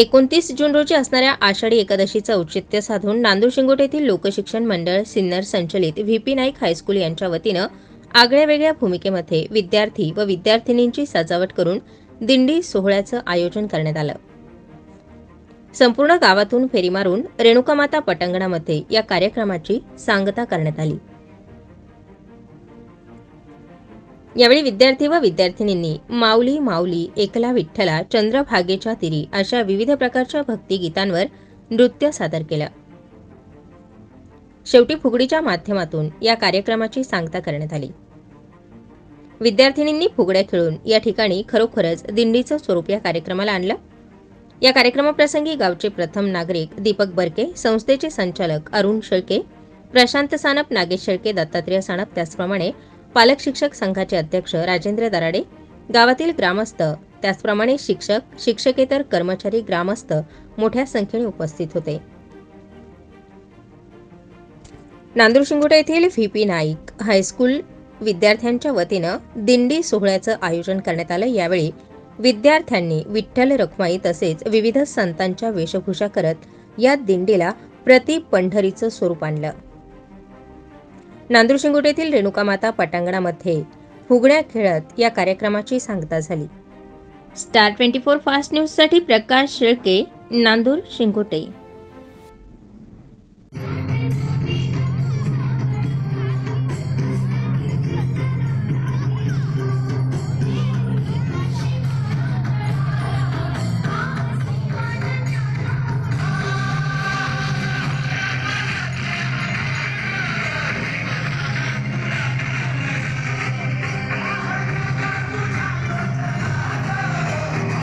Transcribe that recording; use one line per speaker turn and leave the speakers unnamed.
एकोणतीस जून रोजी असणाऱ्या आषाढी एकादशीचं औचित्य साधून नांदूर शिंगोट येथील लोकशिक्षण मंडळ सिन्नर संचलित व्ही पी नाईक हायस्कूल यांच्या वतीनं आगळ्या वेगळ्या भूमिकेमध्ये विद्यार्थी व विद्यार्थिनींची सजावट करून दिंडी सोहळ्याचं आयोजन करण्यात आलं. संपूर्ण गावातून फेरी मारून रेणुकामाता पटांगणामध्ये या कार्यक्रमाची सांगता करण्यात आली. यावेळी विद्यार्थी व विद्यार्थिनींनी माऊली माऊली एकला विठ्ठला चंद्रभागेच्या तिरी अशा विविध प्रकारच्या भक्तिगीतांवर नृत्य सादर केलं. शेवटी फुगडीच्या माध्यमातून या कार्यक्रमाची सांगता करण्यात आली. विद्यार्थिनींनी फुगड्या खेळून या ठिकाणी खरोखरच दिंडीचं स्वरूप या कार्यक्रमाला आणलं. या कार्यक्रमाप्रसंगी गावचे प्रथम नागरिक दीपक बर्के संस्थेचे संचालक अरुण शेळके प्रशांत सानप नागेश शेळके दत्तात्रेय सानप त्याचप्रमाणे पालक शिक्षक संघाचे अध्यक्ष राजेंद्र दराडे गावातील ग्रामस्थ त्याचप्रमाणे शिक्षक शिक्षकेतर कर्मचारी ग्रामस्थ मोठ्या संख्येने उपस्थित होते. नांदूर शिंगोटे येथील व्ही पी नाईक हायस्कूल विद्यार्थ्यांच्या वतीनं दिंडी सोहळ्याचं आयोजन करण्यात आलं. यावेळी विद्यार्थ्यांनी विठ्ठल रखमाई तसेच विविध संतांच्या वेशभूषा करत या दिंडीला प्रति पंढरीचं स्वरूप आणलं. नांदूर शिंगोटेतील येथील रेणुकामाता पटांगणामध्ये फुगड्या खेळत या कार्यक्रमाची सांगता झाली. स्टार ट्वेंटी फोर फास्ट न्यूजसाठी प्रकाश शेळके नांदूर शिंगोटे.